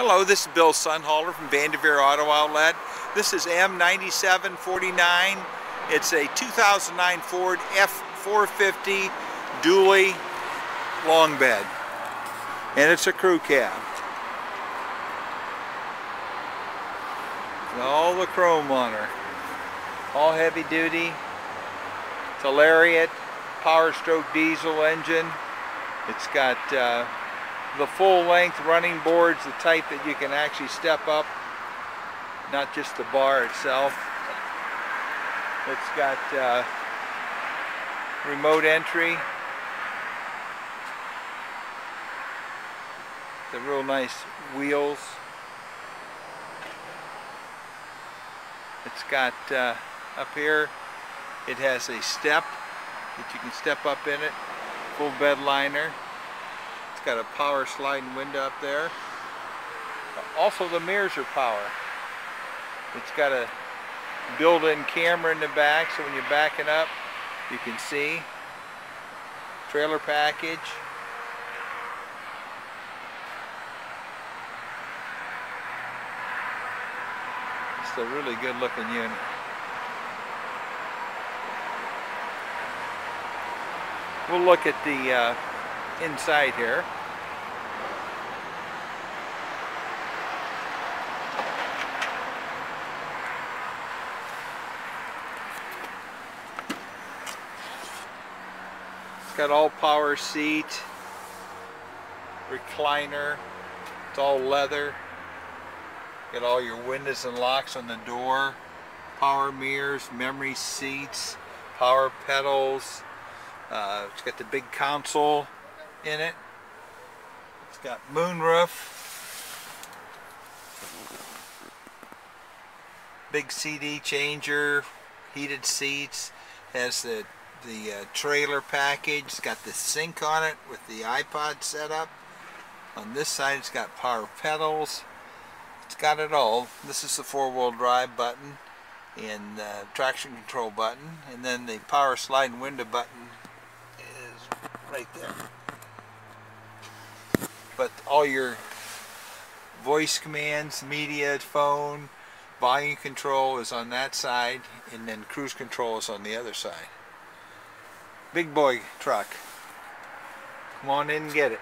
Hello, this is Bill Sonnhalter from Vandevere Auto Outlet. This is M9749. It's a 2009 Ford F450 dually long bed. And it's a crew cab. All the chrome on her. All heavy duty. It's a Lariat Power Stroke diesel engine. It's got uh, the full length running boards, the type that you can actually step up, not just the bar itself. It's got uh, remote entry. The real nice wheels. It's got uh, up here, it has a step that you can step up in it, full bed liner. It's got a power sliding window up there. Also the mirrors are power. It's got a built-in camera in the back so when you're backing up you can see. Trailer package. It's a really good looking unit. We'll look at the uh, inside here. Got all power seat, recliner, it's all leather. Got all your windows and locks on the door, power mirrors, memory seats, power pedals. Uh, it's got the big console in it. It's got moonroof. Big CD changer, heated seats, has the the uh, trailer package, it's got the SYNC on it with the iPod setup. On this side it's got power pedals. It's got it all. This is the four-wheel drive button and uh, traction control button and then the power sliding window button is right there but all your voice commands, media, phone, volume control is on that side and then cruise control is on the other side. Big boy truck. Come on in and get it.